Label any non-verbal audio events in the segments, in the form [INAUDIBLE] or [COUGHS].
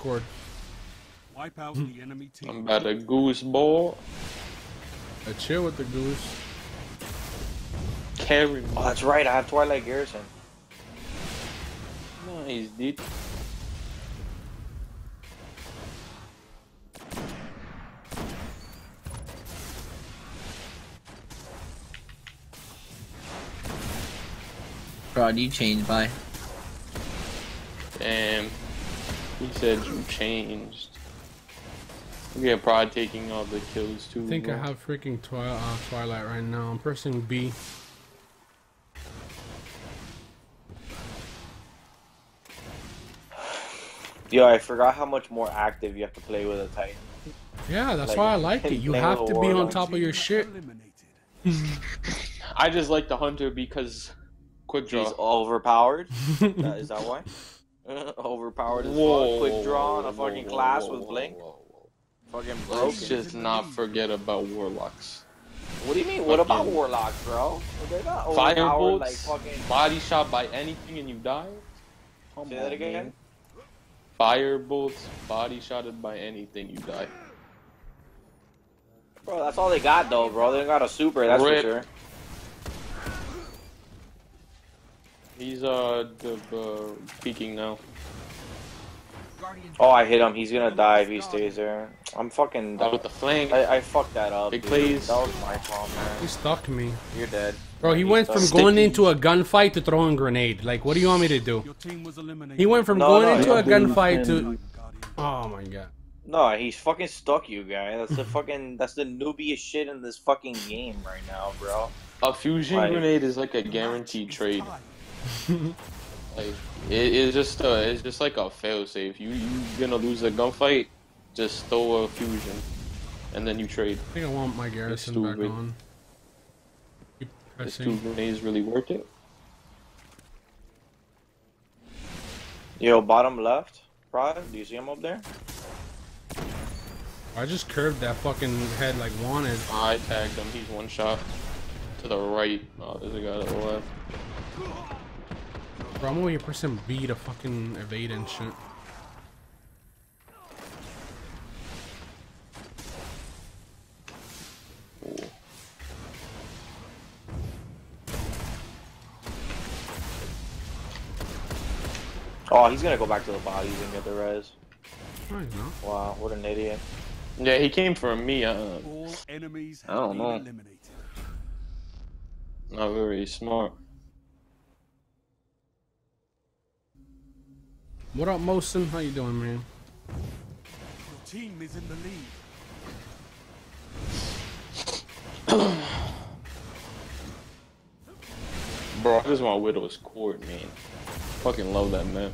Discord. Wipe out hmm. the enemy team. I'm about a goose ball. I chill with the goose. Carry me. Oh, that's right. I have Twilight Garrison. Nice, dude. Bro, you changed by. Damn. He said you changed. Yeah, Prod taking all the kills too. I think I have freaking twi uh, Twilight right now. I'm pressing B. Yo, I forgot how much more active you have to play with a Titan. Yeah, that's Like, why I like it. [LAUGHS] You have to be on top of your shit. [LAUGHS] I just like the hunter because quick draw. He's overpowered. [LAUGHS] That- Is that why? [LAUGHS] overpowered as Whoa, fuck. Quick draw on a fucking whoa, class whoa, with blink. whoa, whoa. Fucking Let's just not forget about warlocks. What do you mean? What about warlocks, bro? They're not Fire overpowered like fucking. body shot by anything and you die. Come Say that again. man. Fire bolts, body shotted by anything, you die. Bro, that's all they got though, bro. They got a super, that's Rip. for sure. He's uh the uh, peeking now. Oh, I hit him. He's gonna die if he stays there. I'm fucking. Out with the flank. I, I fucked that up. Big dude. plays. That was my fault, man. He stuck me. You're dead. Bro, he He went from stuck. going Sticky. into a gunfight to throwing grenade. Like, what do you want me to do? Your team was eliminated. He went from No, going no, into a gunfight to. Oh my god. No, he's fucking stuck, you guy. That's the fucking. That's the noobiest shit in this fucking game right now, bro. A fusion Like- grenade is like a guaranteed trade. Like it, it's just uh, it's just like a failsafe. You you gonna lose a gunfight, just throw a fusion, and then you trade. I think I want my garrison back stupid. on. Keep Is two pressing. grenades really worth it? Yo, bottom left, Prod. Do you see him up there? I just curved that fucking head like wanted. I tagged him. He's one shot to the right. Oh, there's a guy to the left. Bro, I'm over here pressing B to fucking evade and shit. Oh, he's gonna go back to the bodies and get the res. No. Wow, what an idiot. Yeah, he came for me. Uh, All enemies I don't know. eliminated. not very smart. What up, Mosin? How you doing, man? Your team is in the lead. [CLEARS THROAT] Bro, I just want Widow's Court, man. Fucking love that man.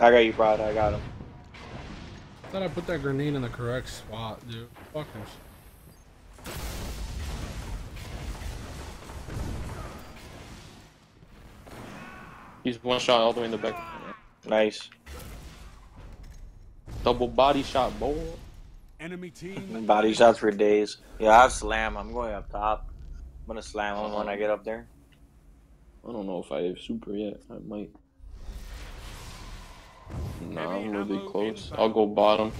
I got you, Prod. I got him. Thought I put that grenade in the correct spot, dude. Fuckers. He's one shot all the way in the back. Nice. Double body shot, boy. Enemy team. [LAUGHS] Body shots for days. Yeah, I have slam. I'm going up top. I'm gonna slam him when I get up there. I don't know if I have super yet. I might. Nah, I'm really close. I'll go bottom.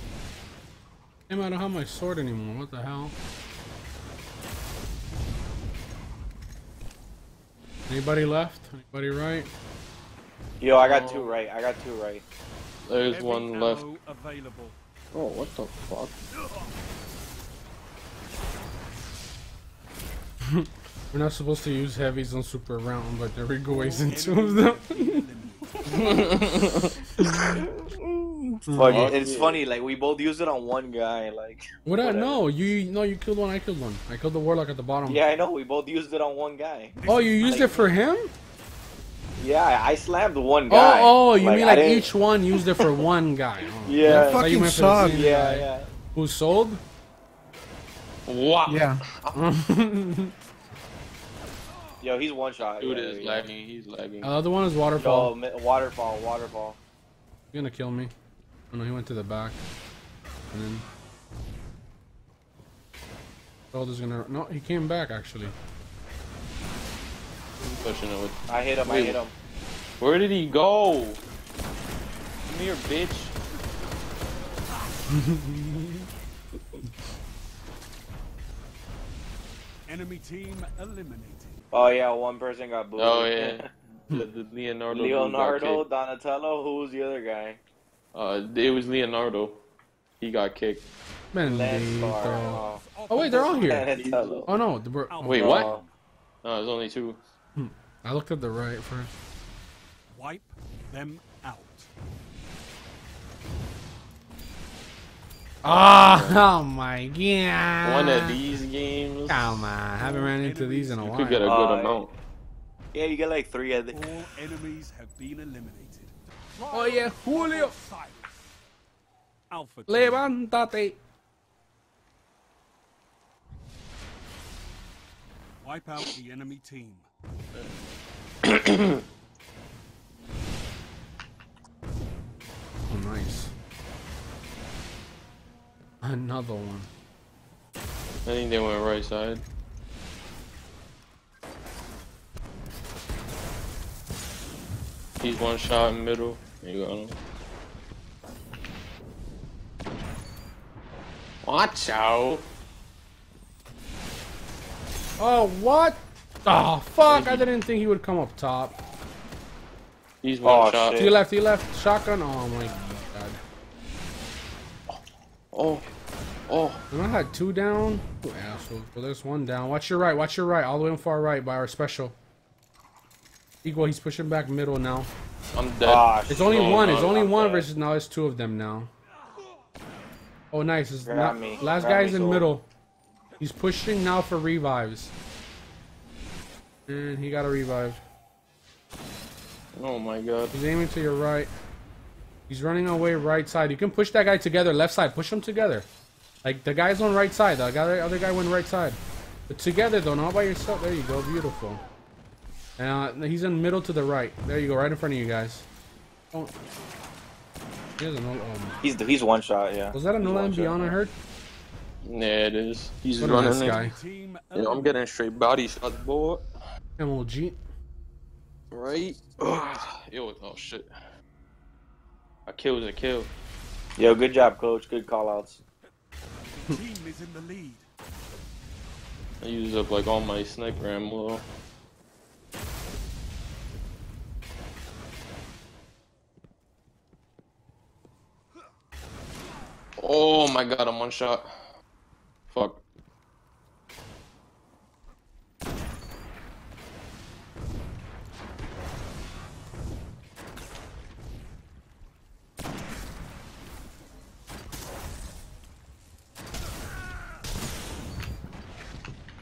Damn, I don't have my sword anymore. What the hell? Anybody left? Anybody right? Yo, I got two oh. right. I got two right. There's Heavy one left. Available. Oh, what the fuck? [LAUGHS] We're not supposed to use heavies on super round, but there we go, All wasting two of them. have. [LAUGHS] Fuck, Fuck it's funny. Like we both used it on one guy. Like [LAUGHS] What? I Whatever. no, you no, you killed one. I killed one. I killed the warlock at the bottom. yeah, I know. We both used it on one guy. Oh, you used it for him? Yeah, I I slammed one guy. Oh, oh, you Like, mean like each one used it for one guy? Oh. [LAUGHS] Yeah. I thought you fucking meant for the suck. Yeah, guy. yeah. Who sold? Wow. Yeah. [LAUGHS] Yo, he's one shot. Dude yeah, is yeah. lagging. He's lagging. Uh, the other one is waterfall. mi- waterfall, waterfall. He's gonna kill me. Oh no, he went to the back. And then. Gold is gonna. No, he came back actually. I'm pushing it with. I hit him. I hit him. Where did he go? Come here, bitch. [LAUGHS] Enemy team eliminated. Oh yeah, one person got booed. Oh yeah. [LAUGHS] the, the Leonardo. who got Leonardo. Donatello. Who was the other guy? Uh, it was Leonardo. He got kicked. Landstar. Bendito. Oh. Oh wait, they're all here. [LAUGHS] Donatello. Oh no, the bro- Wait, what? No. No, there's only two. I looked at the right first. Wipe them out. Ah, [LAUGHS] oh, my god. One of these games. Come on, I haven't ran into these in a while. You while. could get a good Uh, amount. Yeah, you get like three. of think. All enemies have been eliminated. Oh yeah, Julio. Silence. Alpha team. Wipe out the enemy team. [CLEARS THROAT] Oh, nice. Another one. I think they went right side. He's one shot in middle. You got him. Watch out. Oh, what? Oh, fuck. I didn't think he would come up top. He's one Oh, shot. To shit. your left, to your left. Shotgun. Oh, my god. Oh. Oh. And I had two down. You asshole. Well, there's one down. Watch your right. Watch your right. All the way on far right by our special. Equal. He's pushing back middle now. I'm dead. Ah, It's only one. no, It's only I'm one dead. versus now it's two of them now. Oh, nice. It's Grab not, me. last Grab guy's me, in soul. middle. He's pushing now for revives. And he got a revive. Oh my god. He's aiming to your right. He's running away right side. You can push that guy together, left side. Push them together. Like the guy's on right side. The guy, other guy went right side. But together though, not by yourself. There you go. Beautiful. And uh, he's in middle to the right. There you go, right in front of you guys. Oh. He doesn't know. Um, He's he's one shot. Yeah. was that a He's no one land shot. beyond I heard? Yeah, it is. He's What running nice in. guy. Yeah, I'm getting straight body shots, boy. MLG. Right? Ugh. [SIGHS] Yo, oh shit. A kill is a kill. Yo, good job, coach. Good callouts. team is in the lead. I used up like all my sniper ammo. Oh my god, I'm one shot. Fuck.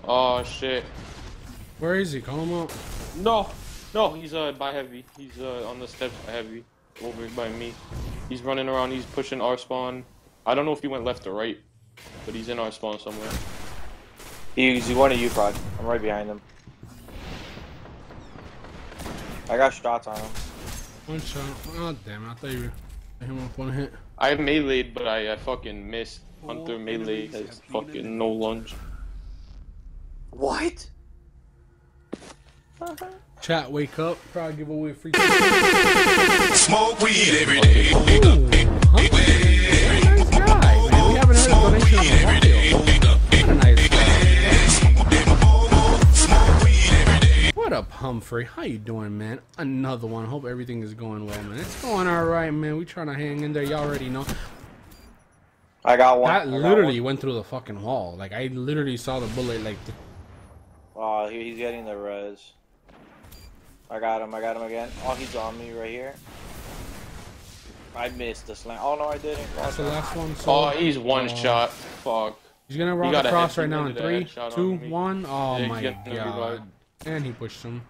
Oh shit. Where is he? Call him out. No, no, he's uh by heavy. He's uh on the steps by heavy, over by me. He's running around. He's pushing our spawn. I don't know if he went left or right, but he's in our spawn somewhere. He's one of you, Prod. I'm right behind him. I got shots on him. One shot. Oh damn! I thought you were him up one hit. I meleeed, but I, I fucking missed. Hunter All melee has fucking no lunge. What? [LAUGHS] Chat, wake up. Probably give away free. Smoke weed every day. Ooh, huh? We haven't heard a donation in a while. What a nice. What up, Humphrey? How you doing, man? Another one. Hope everything is going well, man. It's going all right, man. We trying to hang in there. Y'all already know. I got one. That I literally one. went through the fucking wall. Like I literally saw the bullet. Like th- Oh, he's getting the res. I got him. I got him again. Oh, he's on me right here. I missed the slam. Oh no, I didn't. that's the last one. So, Oh, he's one uh, shot. Fuck. He's gonna rock across right now in landed three, two, on one. Oh Yeah, my getting a revive. god! And he pushed him.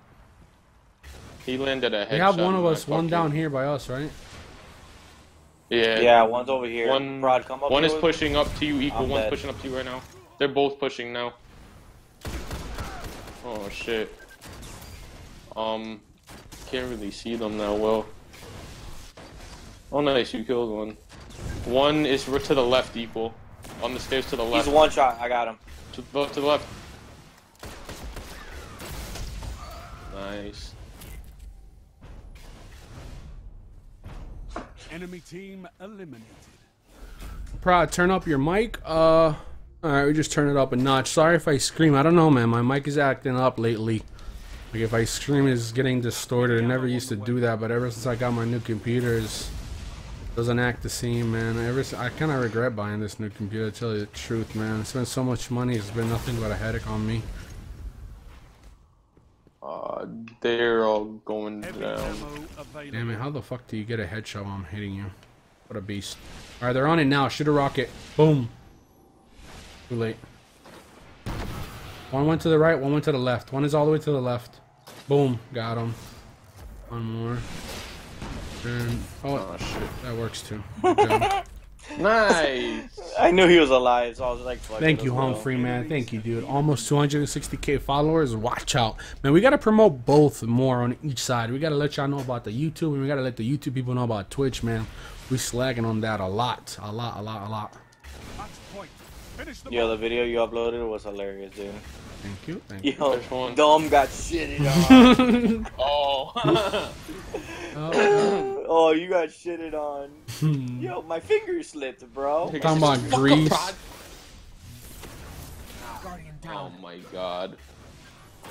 He landed a headshot. We have one of us, one fucking- down here by us, right? Yeah. Yeah, one's over here. One, Prod, come up one here is with- pushing up to you equal. I'm One's dead. pushing up to you right now. They're both pushing now. Oh shit. Um, can't really see them that well. Oh nice, you killed one. One is to the left equal. On the stairs to the left. He's left. one shot. I got him. To, both to the left. Nice. Enemy team eliminated. Prod, turn up your mic. Uh, alright, we just turn it up a notch. Sorry if I scream. I don't know, man. My mic is acting up lately. Like if I scream, it's getting distorted. I never used to do that, but ever since I got my new computers, doesn't act the same, man. Ever s- I kind of regret buying this new computer. To tell you the truth, man. I spent so much money. It's been nothing but a headache on me. Uh, they're all going down. Damn it! How the fuck do you get a headshot while I'm hitting you? What a beast! All right, they're on it now. Shoot a rocket. Boom. Too late. One went to the right. One went to the left. One is all the way to the left. Boom. Got him. One more. And oh, Oh shit. that works too. [LAUGHS] Nice. I knew he was alive, so I was like, fuck Thank you, as well. Humphrey, man. Thank you, dude. Almost 260k followers. Watch out, man. We gotta promote both more on each side. We gotta let y'all know about the YouTube, and we gotta let the YouTube people know about Twitch, man. We slacking on that a lot, a lot, a lot, a lot. Match point. Finish the Yo, the video you uploaded was hilarious, dude. Thank you, thank you. Yo, Which one? Dom got shitted on. [LAUGHS] Oh. Oh, [LAUGHS] oh, you got shitted on. [LAUGHS] Yo, my finger slipped, bro. Talking about grease. oh my god.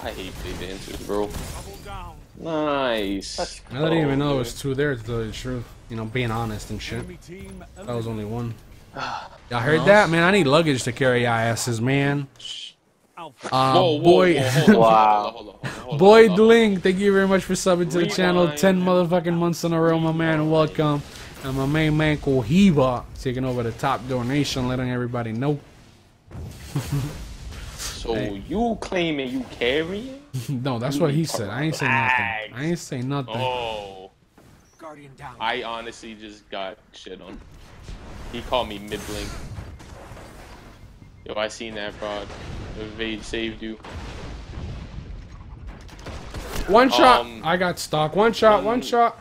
I hate blade dancers, bro. Double down. Nice. I didn't even know it was two there. To tell you the truth, you know, being honest and shit. That was only one. Y'all heard that, man? I need luggage to carry ISs, man. Alpha. Uh, Whoa, whoa, boy. whoa, hold Wow. [LAUGHS] hold on, hold on, hold on, Boy hold on. Dling, thank you very much for subbing to the channel. 10 motherfucking months in a row, my man. Welcome. And my main man, Cohiba, taking over the top donation, letting everybody know. [LAUGHS] So you claiming you carrying? [LAUGHS] no, that's what he said. I ain't say nothing. I ain't say nothing. Oh. Guardian down. I honestly just got shit on. He called me mid blink. Yo, I seen that fraud. Evade saved you. One shot. Um, I got stock. One shot. One um, shot.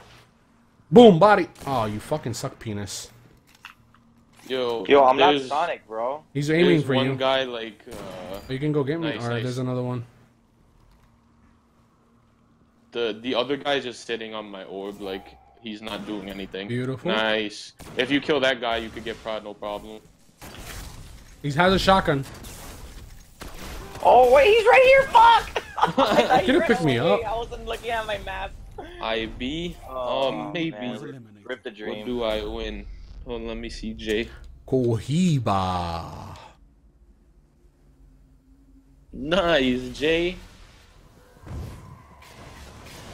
Boom, body. Oh, you fucking suck, penis. Yo, Yo, I'm not Sonic, bro. He's aiming There's for one you. guy like uh, You can go get me. Nice, Alright, nice. there's another one. the the other guy's just sitting on my orb like he's not doing anything. Beautiful. Nice. If you kill that guy, you could get prod, no problem. He has a shotgun. Oh wait, he's right here. Fuck! [LAUGHS] I thought he Could've picked me away. up. I wasn't looking at my map. IB. Oh, um, maybe. man. Rip the dream. What dream. do I win? Hold on, let me see, Jay. Cohiba. Nice, Jay.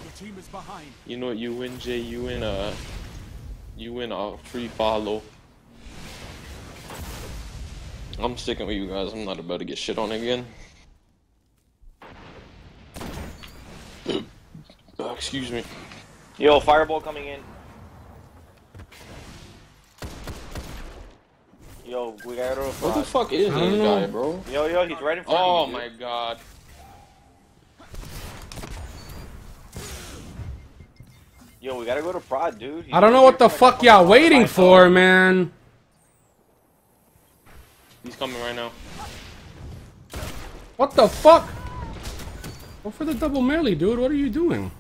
The team is behind. You know what you win, Jay? You win a, you win a free follow. I'm sticking with you guys. I'm not about to get shit on again. Uh, excuse me. Yo, fireball coming in. Yo, we gotta go What the fuck is this know. guy, bro? Yo, yo, he's right in front Oh of you. my god. Yo, we gotta go to prod, dude. He's I don't know what the fuck y'all waiting for, know. man. He's coming right now. What the fuck? Go for the double melee, dude. What are you doing?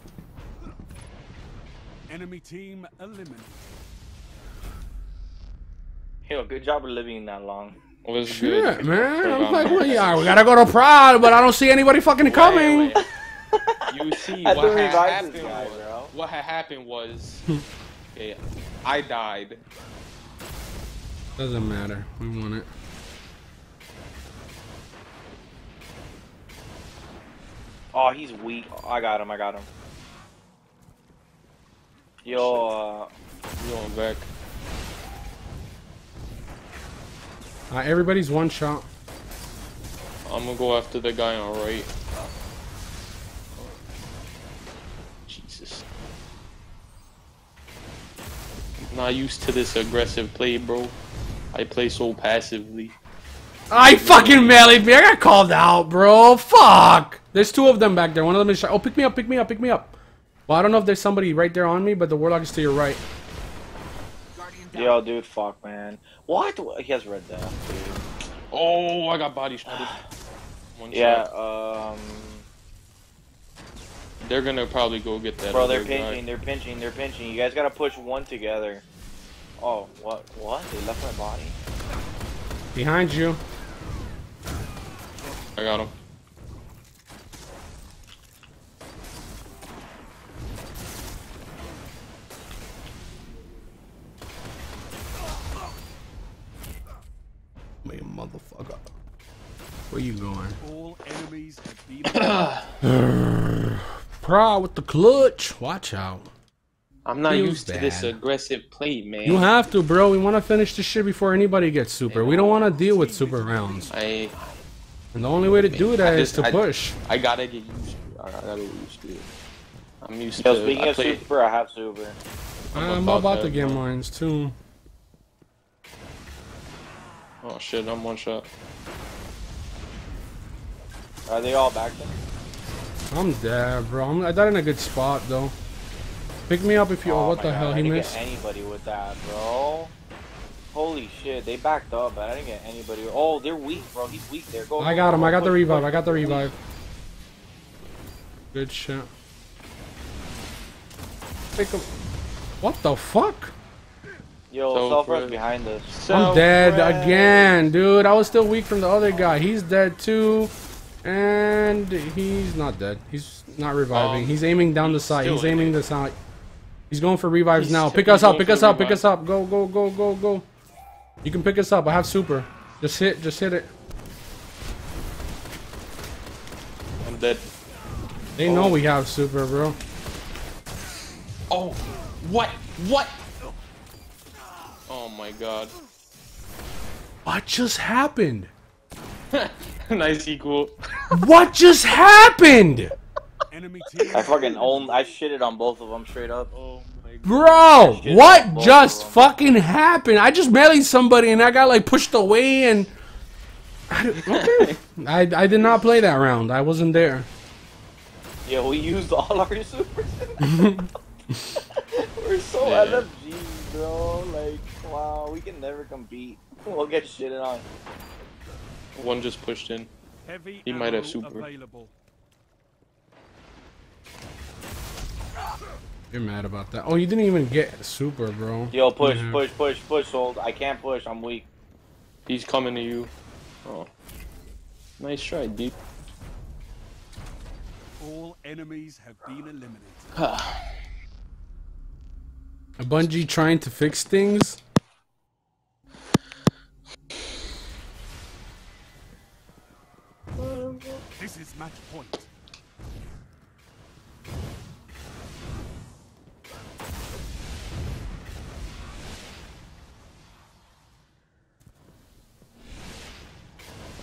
Enemy team eliminated. Yo, good job of living that long. Was Shit, good. man. I was like, well, yeah, we gotta go to Pride, but I don't see anybody fucking coming. Wait, wait. You see, what had happened guy, was, what had happened was, okay, [LAUGHS] eh, I died. Doesn't matter. We won it. Oh, he's weak. Oh, I got him. I got him. Yo, uh, I'm going back. Uh, everybody's one shot. I'm gonna go after the guy on right. Jesus. I'm not used to this aggressive play, bro. I play so passively. I fucking meleeed me. I got called out, bro. Fuck. There's two of them back there. One of them is shot. Oh, pick me up, pick me up, pick me up. Well, I don't know if there's somebody right there on me, but the warlock is to your right. yo, dude, fuck, man. What? He has red death, dude. Oh, I got body shotted. [SIGHS] One Yeah, shot. um, They're gonna probably go get that. Bro, they're other guy. pinching, they're pinching, they're pinching. You guys gotta push one together. Oh, what? What? They left my body. Behind you. I got him. You going? All enemies have. [COUGHS] [CLEARS THROAT] Pra with the clutch. Watch out. I'm not Feels used to this aggressive play, man. You have to, bro. We want to finish this shit before anybody gets super. We don't want to deal with super rounds. I And the only way to do that I is to I- push. I gotta get used to it. I gotta get used to it. I'm used Yo, to. speaking I of play. super, I have super. I'm about about to get bro. mines too. Oh shit! I'm one shot. Are they all back then? I'm dead, bro. I'm, I died in a good spot though. Pick me up if you. Oh, what my the God, hell? I He didn't missed. get anybody with that, bro. Holy shit, they backed up, but I didn't get anybody. Oh, they're weak, bro. He's weak there. Go. I got him. go, I got the push, revive. push, I got the push. revive. Good shit. Pick him. What the fuck? Yo, So self rush good. behind us. I'm dead again, dude. I was still weak from the other guy. He's dead too. And he's not dead. He's not reviving. Um, he's aiming down the he's side. He's aiming the side. He's going for revives He's now. Pick us up. Pick us up. Pick us up. Go, go, go, go, go. You can pick us up. I have super. Just hit. Just hit it. I'm dead. They know we have super, bro. Oh, what? What? Oh my god. What just happened? [LAUGHS] [LAUGHS] nice equal. What just happened? Enemy [LAUGHS] team. I fucking own. I shitted on both of them straight up. Oh my god. Bro, what just fucking happened? I just meleeed somebody and I got like pushed away and. I, okay. [LAUGHS] I, I did not play that round. I wasn't there. Yeah, we used all our supers. We're so Yeah. LFG, bro. Like, wow, we can never compete. We'll get shitted on. One just pushed in. Heavy He might have super. Available. You're mad about that. Oh, you didn't even get super, bro. Yo, push, Yeah. push, push, push, sold. I can't push. I'm weak. He's coming to you. Oh. Nice try, deep. All enemies have been eliminated. [SIGHS] A Bungie trying to fix things. This is match point.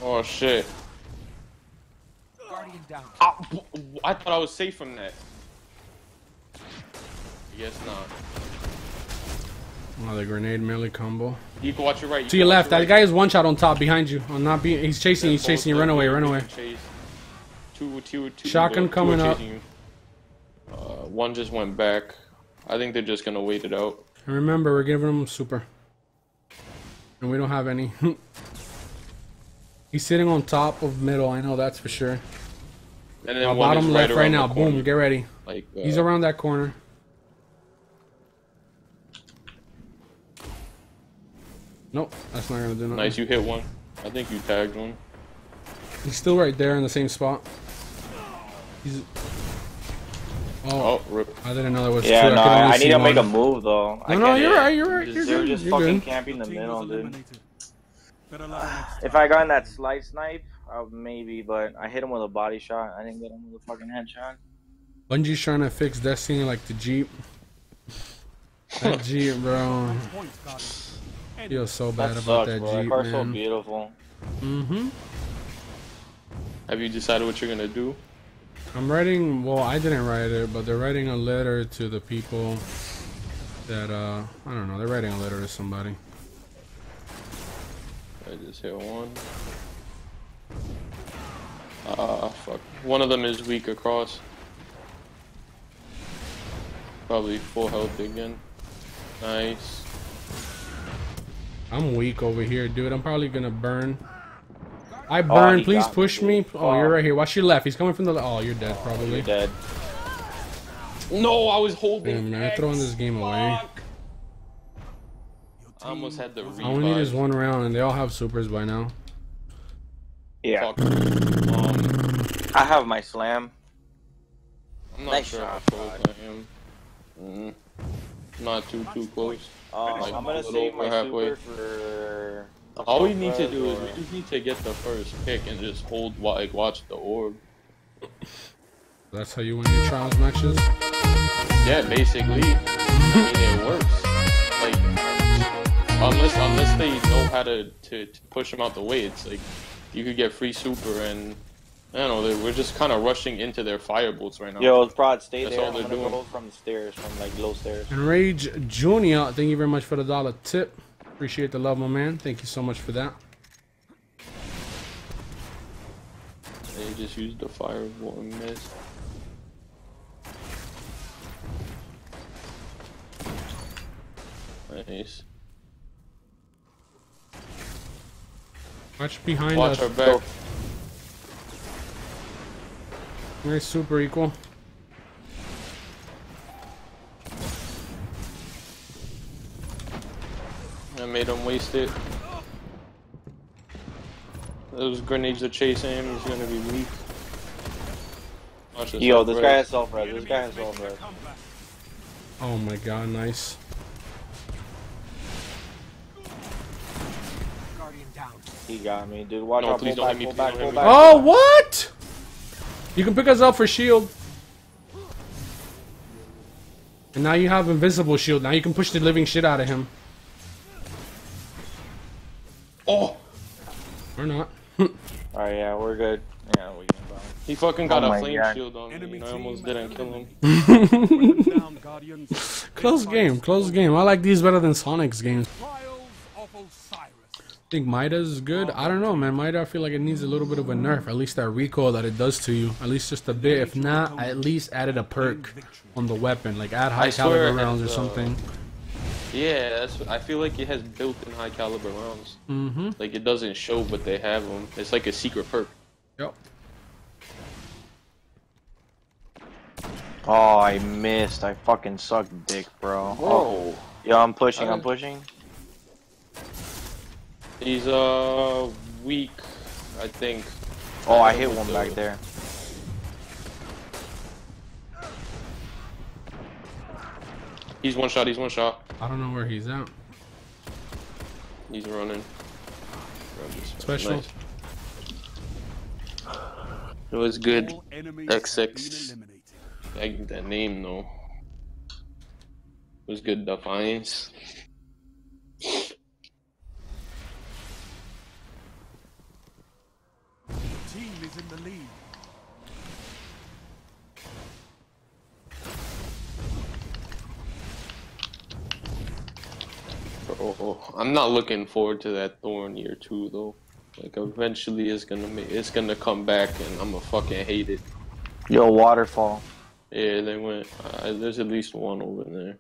Oh shit. Guardian down. Ah, w- w- I thought I was safe from that. I guess not. The grenade melee combo. You can watch your right. you To your left, that right. guy is one shot on top behind you. On not being, he's chasing. He's chasing you. Run away. Run away. Two, two, two. Shotgun two coming up. Uh, one just went back. I think they're just gonna wait it out. And remember, we're giving him super. And we don't have any. [LAUGHS] he's sitting on top of middle. I know that's for sure. And then Uh, bottom left right around now. Boom. Get ready. Like uh, He's around that corner. Nope, that's not gonna do nothing. Nice, you hit one. I think you tagged one. He's still right there in the same spot. He's. Oh, Oh, rip. I didn't know there was two. Yeah, I no, I, I need to make a move though. I No, no, you're right. You're right. You're They were good. just You're fucking good. camping the middle, dude. eliminated. Better luck next If I got in that slide snipe, uh, maybe, but I hit him with a body shot. I didn't get him with a fucking headshot. Bungie's trying to fix Destiny like the Jeep. That [LAUGHS] Jeep, bro. Feel so bad That about sucks, that bro. That Jeep, car's so beautiful. Mm-hmm. Have you decided what you're gonna do? I'm writing. Well, I didn't write it, but they're writing a letter to the people that uh, I don't know. They're writing a letter to somebody. I just hit one. Ah, fuck. One of them is weak across. Probably full health again. Nice. I'm weak over here, dude. I'm probably gonna burn. I Oh, burn. he Please got me, push me. dude. Oh, you're right here. Watch your left. He's coming from the. le- Oh, you're dead probably. You're dead. No, I was holding. Damn, man, I'm X. throwing this game away. I almost had the revive. All we need is one round, and they all have supers by now. Yeah, [LAUGHS] Um, I have my slam. I'm not Nice sure shot, how close I am. Mm, not too too close. Um, Like, I'm gonna save my halfway. super for. All we need to Res do is we just need to get the first pick and just hold like watch the orb. That's how you win your trials matches. Yeah, basically. I mean, it works. Like, unless unless they know how to, to, to push them out the way, it's like you could get free super and I don't know. they- We're just kind of rushing into their firebolts right now. Yo, Prod, stay That's there. all I'm they're gonna doing. go from the stairs, from like low stairs. And Rage Junior, thank you very much for the dollar tip. Appreciate the love, my man. Thank you so much for that. They just used the fireball and missed. Nice. Watch behind Watch us. our back. Nice super equal. I made him waste it. Those grenades are chasing him. He's gonna be weak. Watch this Yo, this guy has self res. This guy has self res. Oh my god, nice. He got me, dude. Watch No, out, please pull don't back, hit me, pull please back, don't pull hit back. Oh, what? You can pick us up for shield. And now you have invisible shield. Now you can push the living shit out of him. Oh, Or not. [LAUGHS] Alright, yeah, we're good. Yeah, we can bounce. he fucking got Oh a flame God. shield on me. Enemy and I almost didn't kill him. eliminated. [LAUGHS] Down, Guardians. Close game, close game. I like these better than Sonic's games. Trials of Osiris. I think Midas is good. I don't know, man. Mida, I feel like it needs a little bit of a nerf. At least that recoil that it does to you. At least just a bit. If not, at least added a perk on the weapon. Like add high caliber it rounds or has, uh, something. Yeah, that's. I feel like it has built-in high caliber rounds. Mm-hmm. Like it doesn't show, but they have them. It's like a secret perk. Yep. Oh, I missed. I fucking suck dick, bro. Whoa. Yo, I'm pushing, I'm pushing. He's uh weak, I think. Oh, I don't hit one back the- there. He's one shot. He's one shot. I don't know where he's at. He's running. Special. Nice. It was good. All enemies X6. have been. I, that name though. It was good. Defiance. Is in the lead. Bro, I'm not looking forward to that Thorn year two though. Like eventually it's gonna make, it's gonna come back and I'm gonna fucking hate it. Yo, waterfall. Yeah, they went. Uh, there's at least one over there.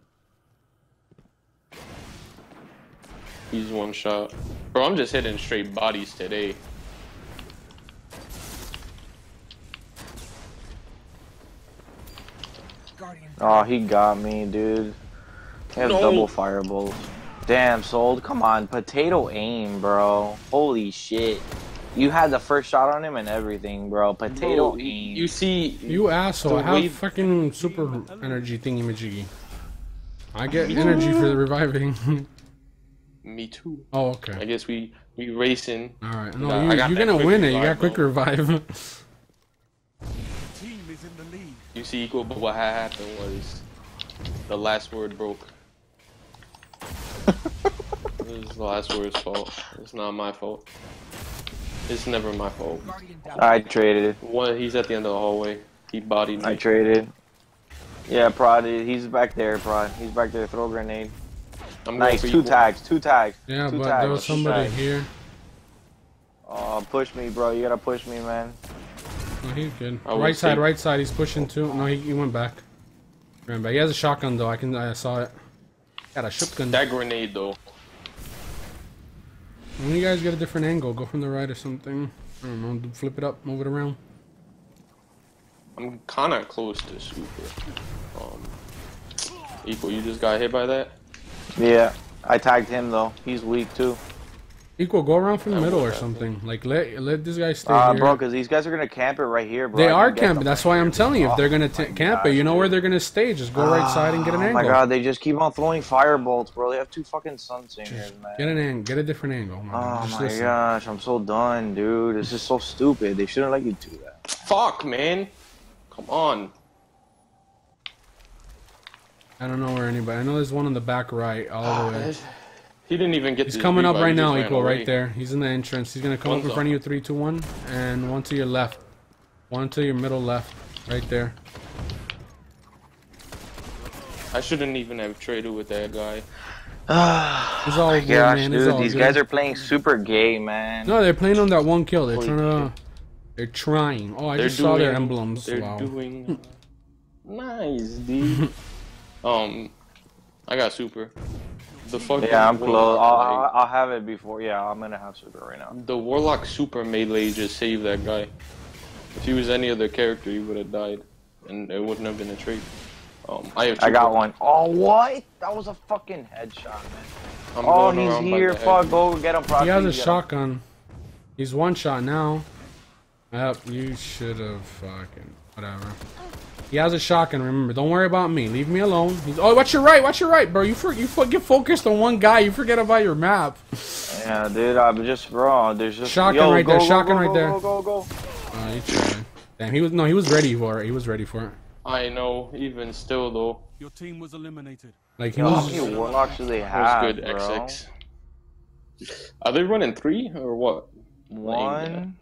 He's one shot. Bro, I'm just hitting straight bodies today. Oh, he got me, dude. He has No. double fireballs. Damn, sold. Come on, potato aim, bro. Holy shit. You had the first shot on him and everything, bro. Potato Bro, aim. you see, You asshole. The I have way- fucking super energy thingy majiggy. I get energy for the reviving. [LAUGHS] me too. oh, okay. I guess we we racing. Alright. Nah, No, I you, got you're gonna quick win it. You got quick revive. [LAUGHS] You see, equal, but what happened was the last word broke. [LAUGHS] it was the last word's fault. It's not my fault. It's never my fault. I traded. One, he's at the end of the hallway. He bodied me. I traded. Yeah, Prod, he's back there, Prod. He's back there. Throw a grenade. I'm Nice. Two equal. tags. Two tags. yeah, two but tags. there was somebody here. Oh, push me, bro. You gotta push me, man. Oh, he's good. I Right side, see. right side. He's pushing too. No, he, he went back. Ran back. He has a shotgun though. I can. I saw it. Got a shotgun. That grenade though. When you guys get a different angle, go from the right or something. I don't know. Flip it up, move it around. I'm kind of close to super. Um, equal. You just got hit by that. Yeah, I tagged him though. He's weak too. Equal, go around from the middle or something. Like let let this guy stay Uh, here. bro, because these guys are gonna camp it right here, bro. they I are camping. That's why I'm telling you, if they're gonna t- my camp it, you know where they're gonna stay. Just go right side and get an angle. Oh my god, they just keep on throwing fire bolts, bro. They have two fucking sun singers, man. Get an angle. Get a different angle. man. Oh Just my listen. gosh, I'm so done, dude. This is so stupid. They shouldn't let you do that. Fuck, man. Come on. I don't know where anybody. I know there's one on the back right, all the way. He didn't even get. He's this coming up right he now, equal right there. He's in the entrance. He's gonna come up One's in up. front of you, three, two, one, and one to your left, one to your middle left, right there. I shouldn't even have traded with that guy. [SIGHS] He's all good, Gosh, man. He's dude, all these good. guys are playing super gay, man. No, they're playing on that one kill. They're Holy trying to. They're trying. Oh, I They're just saw their emblems. They're Wow. doing [LAUGHS] nice, dude. [LAUGHS] um, I got super. The fucking Yeah, I'm close. I'll, Warlock, I'll, I'll have it before. Yeah, I'm gonna have super right now. the Warlock super melee just saved that guy. If he was any other character, he would have died, and it wouldn't have been a trade. Um, I have. I got super. one. Oh, what? That was a fucking headshot, man. I'm Oh, going he's here. Fuck, head. go get him. He has a shotgun. He's one shot now. Yep, you should have fucking whatever. He has a shotgun. Remember, don't worry about me. Leave me alone. He's, oh, watch your right. Watch your right, bro. You for, you fo- get focused on one guy. You forget about your map. Yeah, dude. I'm just bro. There's just Shotgun Yo, right go, there, go, shotgun go, right go, there. Go, go, go. Oh, you tried. Damn, he was no, he was ready for it. He was ready for it. I know. Even still, though, Your team was eliminated. Like he How was. many warlocks do they have, was good. bro? XX. Are they running three or what? One.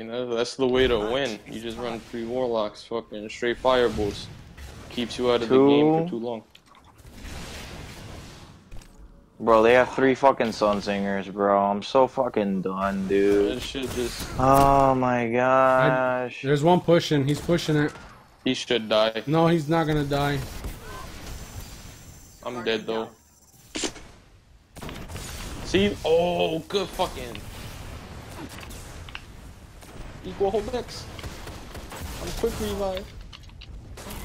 I mean, that- that's the way to win. You just run three warlocks, fucking straight fireballs. Keeps you out of the game for too long. Bro, they have three fucking sun singers, bro. I'm so fucking done, dude. That shit just. Oh my gosh. There's one pushing. He's pushing it. He should die. No, he's not gonna die. I'm dead though. See? Oh, good fucking. Equal hold I'm quick revive.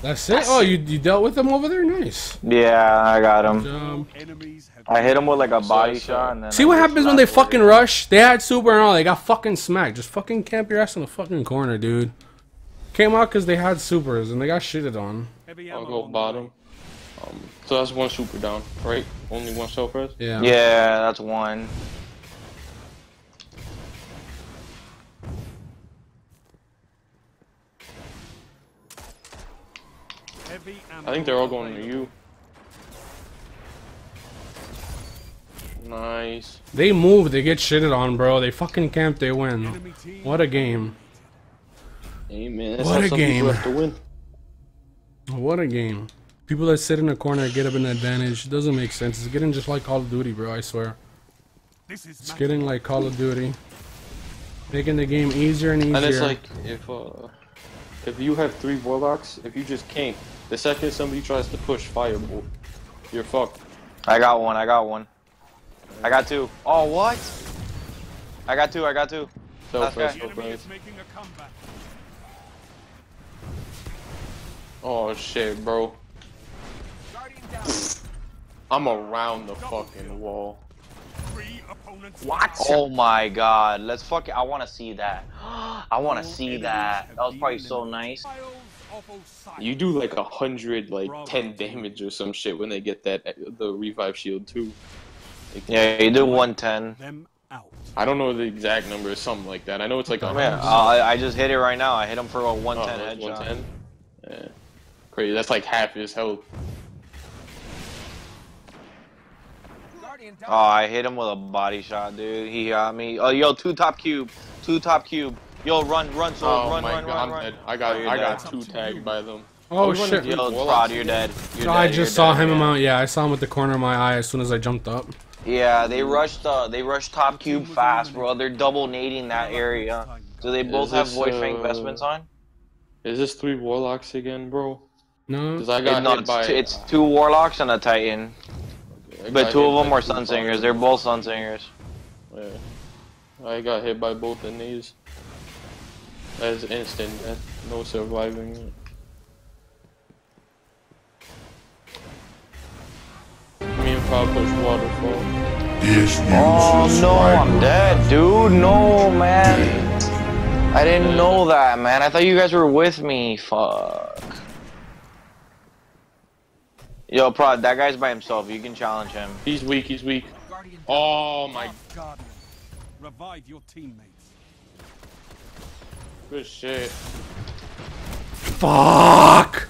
That's it. Oh, you you dealt with them over there. Nice. Yeah, I got him. Enemies have I hit him with like a body so- shot. And then see I what happens when they laughed fucking it. rush? They had super and all. They got fucking smacked. Just fucking camp your ass in the fucking corner, dude. Came out because they had supers and they got shitted on. I'll go bottom. Um, so that's one super down, right? Only one self res? Yeah. Yeah, that's one. I think they're all going to you. Nice. They move. They get shitted on, bro. They fucking camp. They win. What a game. Amen. What a game. have to win. What a game. People that sit in a corner get up an advantage. It doesn't make sense. It's getting just like Call of Duty, bro. I swear. This is It's getting like Call of Duty. Making the game easier and easier. And it's like if uh, if you have three warlocks, if you just can't, the second somebody tries to push firebolt, you're fucked. I got one. I got one. I got two. Oh, what? I got two. I got two. Self Okay. res, The self enemy res. is making a comeback. Oh shit, bro. I'm around the fucking wall. What? Oh my god. Let's fuck I want to see that. [GASPS] I want to see that. That was probably so nice. Files of Osiris. You do like a hundred, like ten damage or some shit when they get that the revive shield too. Like, Yeah, you do 110. them out. I don't know the exact number, or something like that. I know it's like a Yeah, uh, I, I just hit it right now. I hit him for a 110 Oh, headshot. 110? Yeah. Crazy. That's like half his health. Oh, I hit him with a body shot, dude. He got me. Oh, yo, two top cube. Two top cube. Yo, run, run, so Oh run, my run, god, run, I'm run. dead. I got Oh, you're I got two tagged by them. oh we running shit. Yo, Prod, you're dead. You're No, dead, I you're just saw dead, him yeah. out. Yeah, I saw him with the corner of my eye as soon as I jumped up. Yeah, they rushed. Uh, they rushed top cube fast, bro. They're double nading that area. Do they both have this, void fang uh, vestments on? Is this three warlocks again, bro? No. Because I got no, hit it's, by. two, it's two warlocks and a titan, I but two of them by are sun singers. They're both sun singers. Yeah. I got hit by both of these. That's instant death. No surviving. Me and Pop push waterfall. This user's Oh no, I'm dead, dude. No, man. I didn't know that, man. I thought you guys were with me. Fuck. Yo, Prod, that guy's by himself. You can challenge him. He's weak, he's weak. Guardian. Oh my Guardian. Revive your teammates. Good shit. Fuck!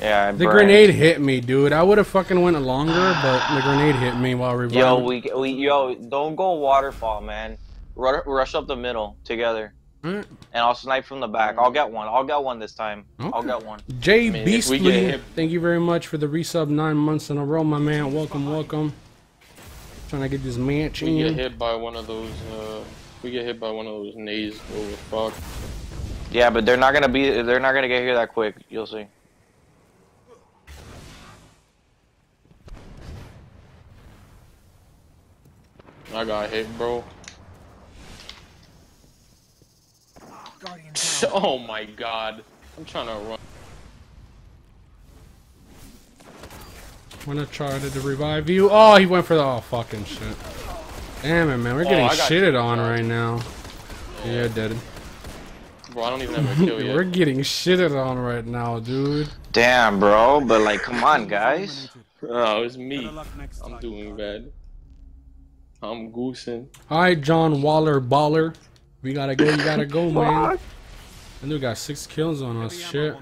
Yeah, I The burned. grenade hit me, dude. I would have fucking went longer, but the grenade hit me while reviving. Yo, we, we, yo, don't go waterfall, man. Ru- rush up the middle together, Alright. and I'll snipe from the back. I'll get one. I'll get one this time. I'll get one. Jay I mean, Beastly, thank you very much for the resub nine months in a row, my man. Welcome, welcome. Trying to get this match We get hit by one of those, uh, we get hit by one of those nays. Oh, fuck. Yeah, but they're not gonna be. They're not gonna get here that quick. You'll see. I got hit, bro. [LAUGHS] Oh my god. I'm trying to run. I'm gonna try to revive you. Oh, he went for the oh fucking shit. Damn it, man. We're Oh, getting I shitted you. on right now. Yeah, dead. Bro, I don't even have a kill We're getting shitted on right now, dude. Damn, bro. But like, come on, guys. Oh, it's me. I'm doing bad. I'm goosing. Alright, John Waller Baller. We gotta go, you gotta go, man. And we got six kills on us. Heavy Shit.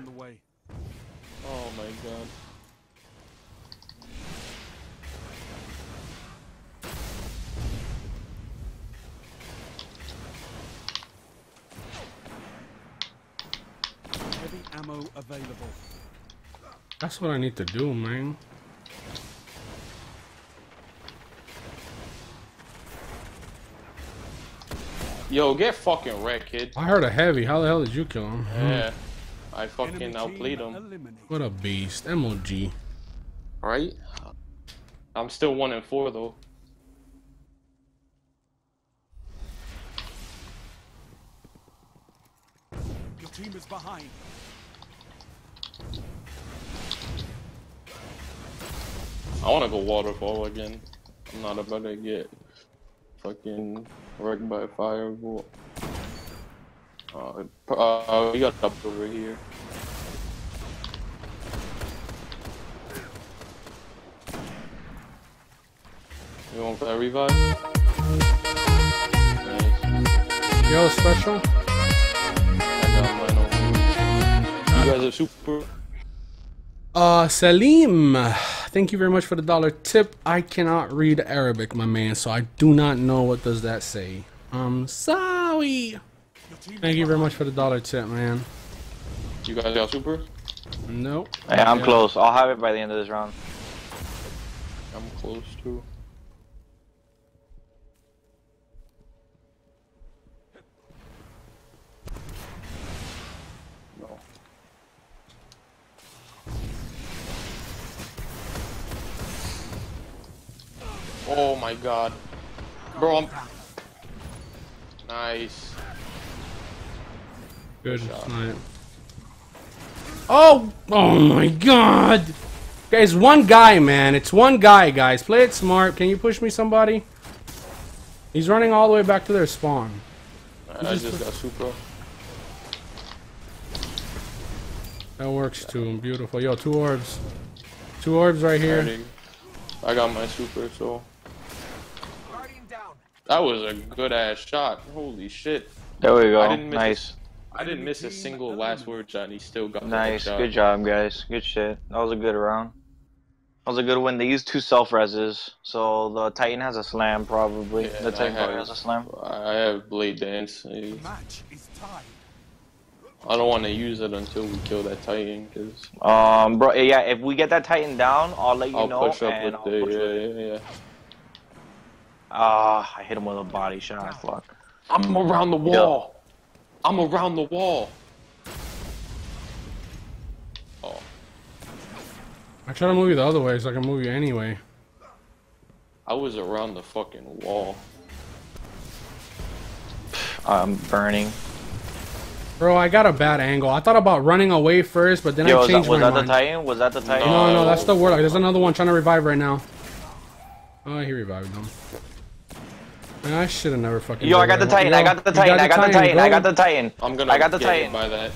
Ammo available. That's what I need to do, man. Yo, get fucking wrecked, kid. I heard a heavy. How the hell did you kill him? Yeah. I fucking outplayed him. eliminated. What a beast. MOG. Right? I'm still one and four though. Your team is behind. I wanna go waterfall again. I'm not about to get fucking wrecked by a fireball. Uh, uh, we got up over here. You want that revive? Nice. Yo, special. I got mine over. You guys are super. Uh, Salim, thank you very much for the dollar tip. I cannot read Arabic, my man, so I do not know what does that say. Um, sorry. Thank you very much for the dollar tip, man. You guys got super? Nope. Hey, I'm Yeah. close. I'll have it by the end of this round. I'm close to. Oh my god. Bro, I'm... Nice. Good shot. snipe. Oh! Oh my god! Guys, one guy, man. It's one guy, guys. Play it smart. Can you push me, somebody? He's running all the way back to their spawn. Uh, I just got super. That works too. Beautiful. Yo, two orbs. Two orbs right here. I got my super, so... Guardian down. That was a good ass shot. Holy shit. There we go. I didn't miss Nice. I didn't miss a single last word shot and he still got the Nice. shot. Good job, guys. Good shit. That was a good round. That was a good win. They used two self reses, so the Titan has a slam probably. Yeah, the I Titan probably have- has a slam. I have blade dance. I match is tied. I don't want to use it until we kill that titan because Um, bro, yeah. If we get that Titan down, I'll let you I'll know. push up and with I'll the push with yeah, yeah, yeah. Ah, I hit him with a body shot. Fuck. I'm around the wall. I'm around the wall. Oh, I try to move you the other way so I can move you anyway. I was around the fucking wall. I'm burning. Bro, I got a bad angle. I thought about running away first, but then Yo, I was that, changed was my that the mind. Titan? Was that the Titan? No, no, that's the No. warlock. There's another one trying to revive right now. Oh, he revived him. Man, I should have never fucking. Yo, I did got the. Titan. I got the Titan. I got the Titan. I got the Titan. I'm gonna I got the get Titan. by that.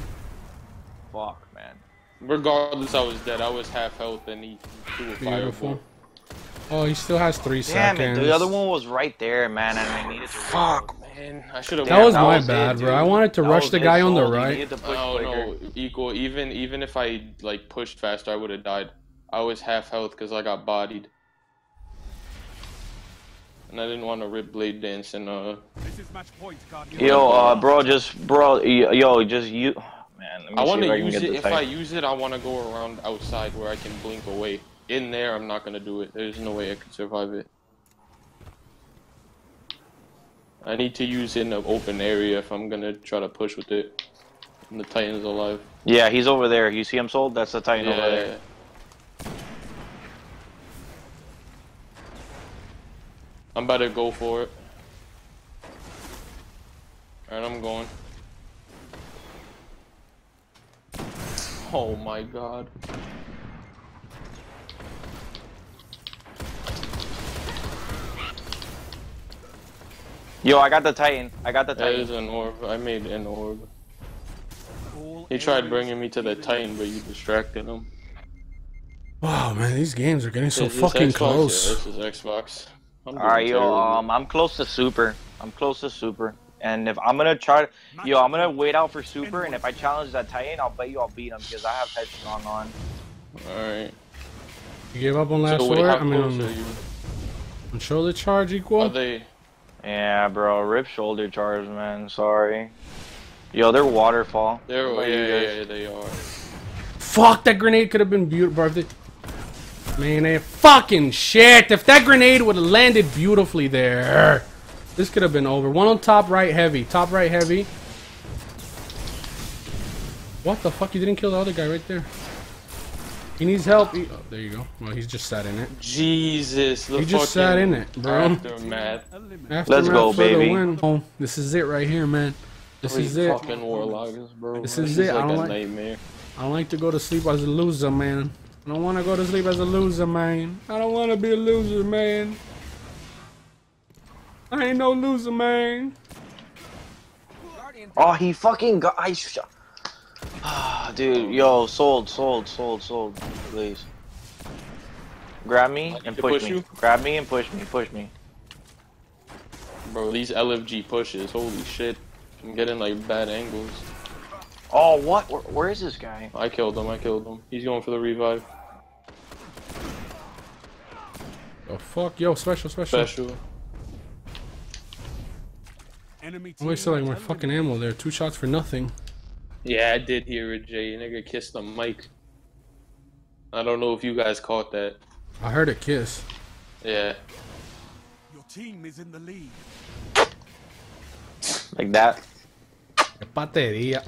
Fuck, man. Regardless, I was dead. I was half health and he threw a Beautiful. fireball. Oh, he still has three Damn seconds. it. The other one was right there, man, and I needed to. Fuck, man. I should have. That was that my was it, bad, bro. I wanted to That rush the guy on the right. needed to push Oh quicker. no, equal. Even even if I like pushed faster, I would have died. I was half health because I got bodied, and I didn't want to rip blade dance and uh. This is match point, Yo, uh, bro, just bro, yo, just you. Man, let me I see want if to I use get it. the If I use it, I want to go around outside where I can blink away. In there, I'm not gonna do it. There's no way I can survive it. I need to use it in an open area if I'm gonna try to push with it. And the Titan's alive. Yeah, he's over there. You see him sold? That's the Titan over there. Yeah. I'm about to go for it. Alright, I'm going. Oh my god. Yo, I got the Titan. I got the Titan. is an orb. I made an orb. All He tried bringing me to the Titan, but you distracted him. Wow, man, these games are getting so Is this fucking Xbox? close. Yeah, this is Xbox. I'm Alright, yo, um, I'm close to super. I'm close to super. And if I'm gonna try, yo, I'm gonna wait out for super. And if I challenge that Titan, I'll bet you I'll beat him because I have headstrong on. Alright. You gave up on last So wait, sword? I mean, close on, are you? on shoulder charge Are equal? they? Yeah, bro, rip shoulder charge, man. Sorry. Yo, they're waterfall. They're, What yeah, yeah, yeah, they are. Fuck, that grenade could have been beautiful, bro. Man, eh, fucking shit. If that grenade would have landed beautifully there, this could have been over. One on top right heavy. Top right heavy. What the fuck? You didn't kill the other guy right there. He needs help. He- oh, there you go. Well, he's just sat in it. Jesus, He just sat in it, bro. Aftermath. Aftermath go, for the baby. Oh, this is it right here, man. This Three is it. fucking warlocks, bro. This This is is it, I don't like- nightmare. I don't like to go to sleep as a loser, man. I don't want to go to sleep as a loser, man. I don't want to be a loser, man. I ain't no loser, man. Oh, he fucking got. I sh- Ah, [SIGHS] Dude, yo, sold, sold, sold, sold. Please. Grab me and push, push me. you? Grab me and push me, push me. Bro, these LFG pushes, holy shit. I'm getting like bad angles. Oh, what? Where, where is this guy? I killed him, I killed him. He's going for the revive. Oh fuck, yo, special, special. Special. Enemy I'm wasting like my fucking ammo there. Two shots for nothing. Yeah, I did hear it, Jay. Nigga kissed the mic. I don't know if you guys caught that. I heard a kiss. Yeah. Your team is in the lead. Like that? Que Batería.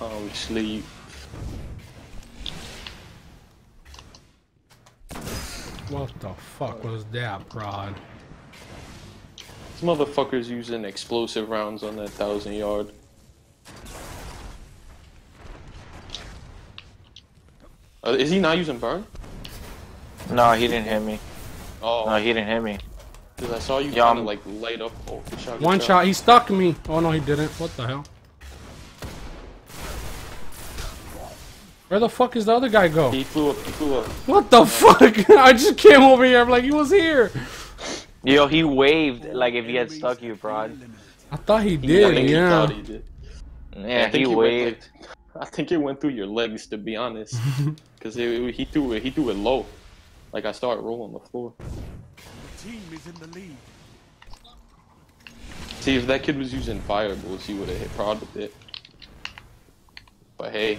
Oh, sleep. What the fuck was that, prod? This motherfucker's using explosive rounds on that thousand yard. Uh, is he not using burn? No, he didn't hit me. Oh, No, he didn't hit me. because I saw you Yeah, kind of I'm- like light up. Oh, shot, good One shot. He stuck me. Oh no, he didn't. What the hell? Where the fuck is the other guy go? He flew up. He flew up. What the fuck? [LAUGHS] I just came over here. I'm like, he was here. Yo, he waved like if he had stuck you, prod. I thought he I did. think he yeah. thought he did. Yeah, I think he went, waved. like- I think it went through your legs, to be honest. [LAUGHS] Because he threw it. He threw it low. Like I started rolling the floor. Your team is in the lead. See, if that kid was using fireballs, he would have hit prod with it. But hey,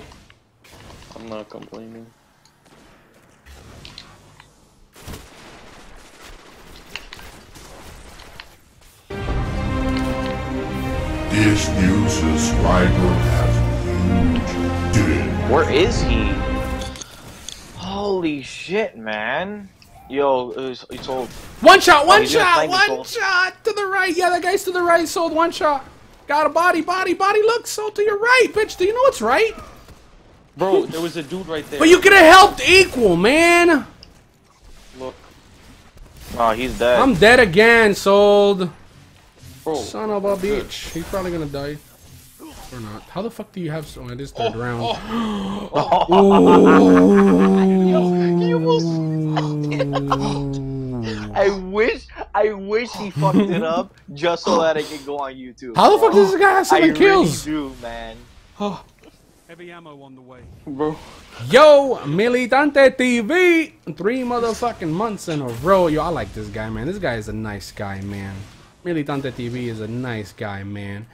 I'm not complaining. This new subscriber has huge dick. Where is he? Holy shit, man. Yo, it was, he told. One shot. Oh, one he's gonna shot. One shot to the right. Yeah, that guy's to the right. Sold one shot. Got a body, body, body. Look, sold to your right, bitch. Do you know what's right? Bro, there was a dude right there. But you could have helped equal, man. Look, Oh, he's dead. I'm dead again, sold. bro. Son of a bitch. He's probably gonna die. Or not. How the fuck do you have so? Oh, it is third oh, round. Oh. [LAUGHS] [LAUGHS] I wish, I wish he fucked it up just so that it could go on YouTube. How the fuck does this guy have seven I seven really do, man. Oh. Heavy ammo on the way. Bro, Yo, Militante TV. Three motherfucking months in a row. Yo, I like this guy, man. This guy is a nice guy, man. Militante TV is a nice guy, man.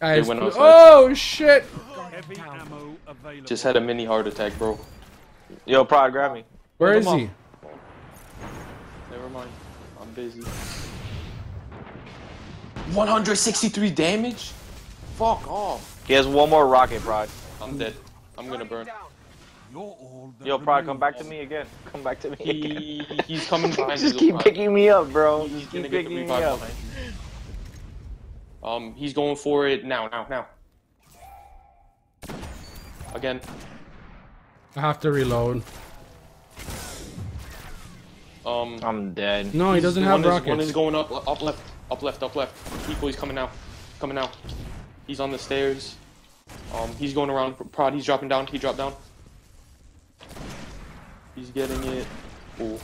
Guys, went oh shit! Heavy ammo available. just had a mini heart attack, bro. Yo, Prod, grab me. Where is Come he? Never mind. I'm busy. 163 damage? Fuck off. He has one more rocket, Prod. I'm dead. I'm gonna burn. You're all Yo, Prod, come back to me again. Come back to me again. He, he's coming [LAUGHS] behind Just you. keep Prod. picking me up, bro. He's Just gonna keep picking me up. Um, he's going for it now, now, now. Again. I have to reload. Um, I'm dead. No, he doesn't have one is, one rockets. is going up, up left, up left, up left. Equal, he's coming now, coming out. He's on the stairs. Um, he's going around. Prod, he's dropping down. He dropped down. He's getting it. Ooh.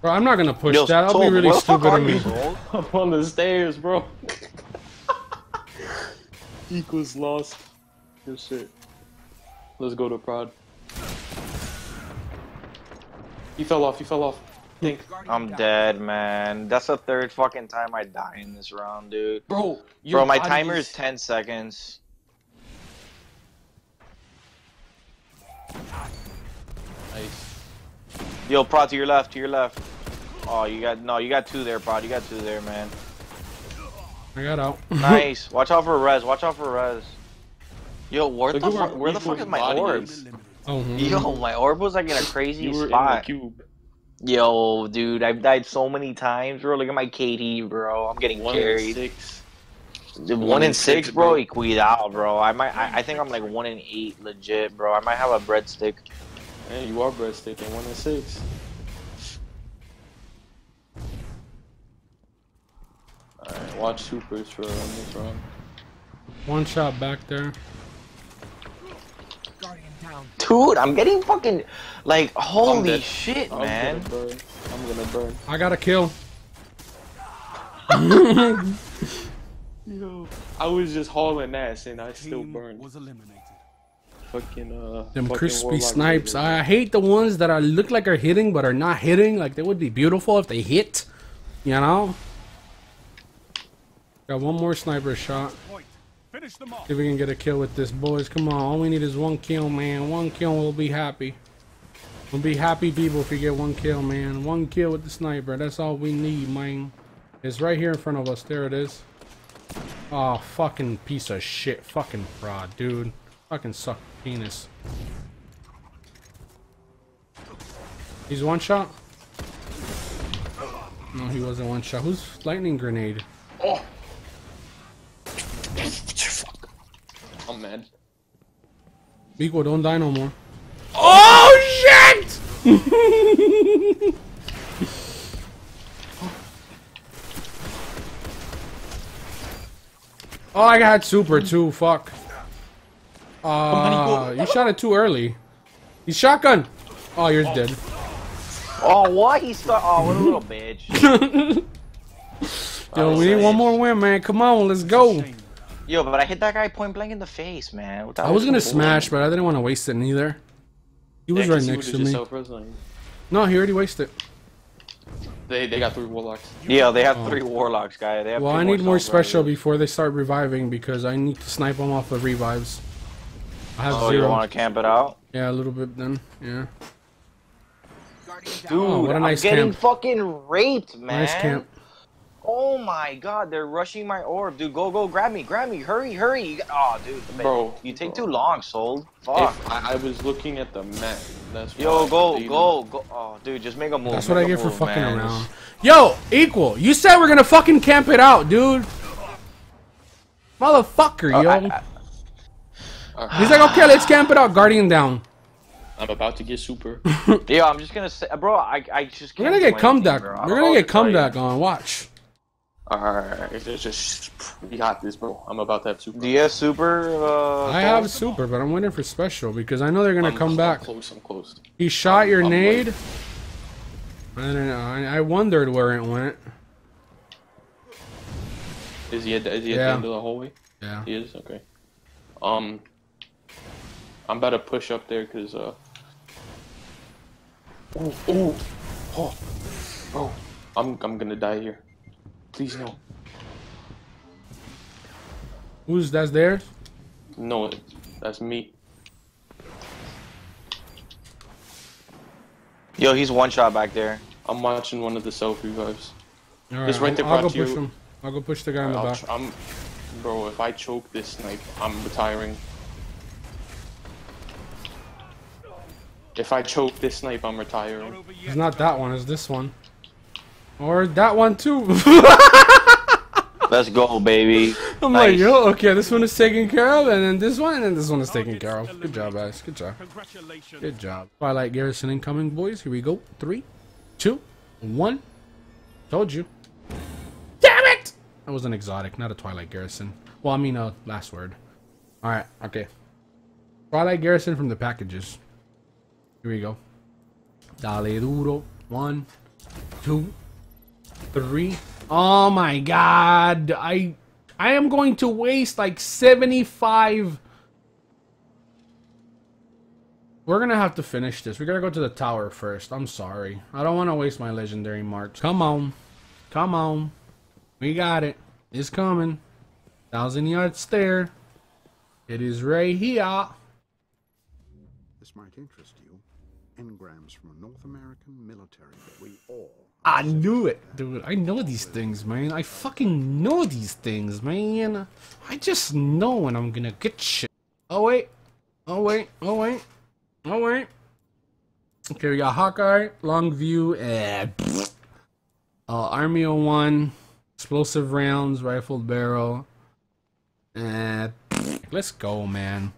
Bro, I'm not gonna push Yo, that. I'll be really where the fuck stupid are of you, me. Soul? [LAUGHS] I'm on the stairs, bro. [LAUGHS] Equals lost. Good shit. Let's go to Prod. He fell off. He fell off. Think, I'm dead, man. That's the third fucking time I die in this round, dude. bro. Bro, my timer is 10 seconds. Nice. Yo, Prod, to your left, to your left. Oh, you got no, you got two there, Prod. You got two there, man. I got out. [LAUGHS] Nice. Watch out for res. Watch out for res. Yo, where Look the fuck? Where the fuck is my orb? Oh, hmm. Yo, my orb was like in a crazy You were in the cube. Yo, dude, I've died so many times, bro. Look at my KD, bro. I'm getting One in carried. six. Dude, One, in six, bro. Equidal, bro. I might. I, I think I'm like one in eight, legit, bro. I might have a breadstick. Man, you are breadsticking. One in six. Alright, watch supers for on this round. One shot back there. Dude, I'm getting fucking like holy shit, I'm man. gonna. I'm gonna burn. I got a kill. [LAUGHS] Yo, I was just hauling ass and I still Team burned. was eliminated. Fucking uh. Them fucking crispy Warlock snipes. Ranger. I hate the ones that are look like are hitting but are not hitting. Like they would be beautiful if they hit. You know. Got one more sniper shot. Point. Finish them off. See if we can get a kill with this, boys. Come on, all we need is one kill, man. One kill, we'll be happy. We'll be happy people if we get one kill, man. One kill with the sniper. That's all we need, man. It's right here in front of us. There it is. Oh, fucking piece of shit. Fucking fraud, dude. Fucking suck penis. He's one shot? No, he wasn't one shot. Who's lightning grenade? Oh. Fuck. I'm mad. Equal, don't die no more. Oh shit! [LAUGHS] oh, I got super too. Fuck. Uh, you shot it too early. He's shotgun. Oh, yours dead. Oh, what? He start. Oh, what a little [LAUGHS] bitch. Yo, we need one more win, man. Come on, let's go. Shame. Yo, but I hit that guy point blank in the face, man. I was gonna smash, but I didn't want to waste it neither. He was Yeah, right 'cause you next to me. No, he already wasted. They they got three warlocks. Yeah, they have Oh. three warlocks, guy. They have Well, I need more self-res. special before they start reviving because I need to snipe them off the revives. I have Oh, you zero. want to camp it out? Yeah, a little bit then. Yeah. Dude, Oh, what a nice I'm getting camp. fucking raped, man. Nice camp. Oh my god, they're rushing my orb. Dude, go, go, grab me, grab me. Hurry, hurry. You got... Oh, dude. Bro, You take bro. too long, sold. Fuck. I, I was looking at the map. That's Yo, go, go, go. Oh, dude, just make a move. That's what I make a get for move, fucking man. around. Yo, equal. You said we're gonna fucking camp it out, dude. Motherfucker, uh, yo. I- I- uh, He's like, okay, let's camp it out. Guardian down. I'm about to get super. [LAUGHS] Yo, I'm just gonna say, bro. I, I just. We're gonna get do come anything, back. bro. I We're gonna get what to tell come you. back on. Watch. Alright, it's just we got this, bro. I'm about to have super. Do you have super? Uh, I have super, but I'm waiting for special because I know they're gonna I'm- come I'm back. close. I'm close. He shot your I'm nade. waiting. I don't know. I, I wondered where it went. Is he at the, is he at the end of the hallway? Yeah. He is. Okay. Um, I'm about to push up there because uh. Ooh, ooh, oh, bro, I'm I'm gonna die here. Please no, Who's that's theirs? no, that's me. Yo, he's one shot back there. I'm watching one of the self revives. All Just right there, I'll, I'll go brought you. push him. I'll go push the guy in the I'll back. I'm, bro. If I choke this snipe, I'm retiring. If I choke this snipe, I'm retiring. It's not that one. It's this one. Or that one too. [LAUGHS] Let's go, baby. I'm like, yo, okay, this one is taken care of, and then this one, and then this one is taken care of. Good job, guys. Good job. Congratulations. Good job. Twilight Garrison incoming, boys. Here we go. Three, two, one. Told you. Damn it! That was an exotic, not a Twilight Garrison. Well, I mean, uh, last word. Alright, okay. Twilight Garrison from the packages. Here we go. Dale duro. One, two, three. Oh my god. I I am going to waste like 75 we're gonna have to finish this. We gotta go to the tower first. I'm sorry. I don't want to waste my legendary marks. Come on. Come on. We got it. It's coming. Thousand yard stare. It is right here. This might interest you. Engrams from a North American military that we all. I knew it, dude. I know these things, man. I fucking know these things, man. I just know when I'm gonna get shit. Oh wait. Oh wait. Oh wait. Oh wait. Okay, we got Hawkeye, Longview, eh, uh, Army of One, explosive rounds, rifled barrel. Eh, let's go, man.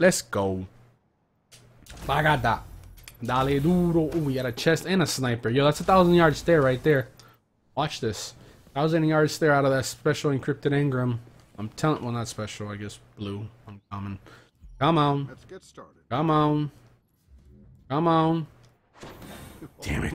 Let's go. I got that. Dale duro. Ooh, we got a chest and a sniper. Yo, that's a thousand yard stare right there. Watch this. Thousand yard stare out of that special encrypted engram. I'm telling. Well, not special. I guess blue. I'm coming. Come on. Let's get started. Come on. Come on. Damn it.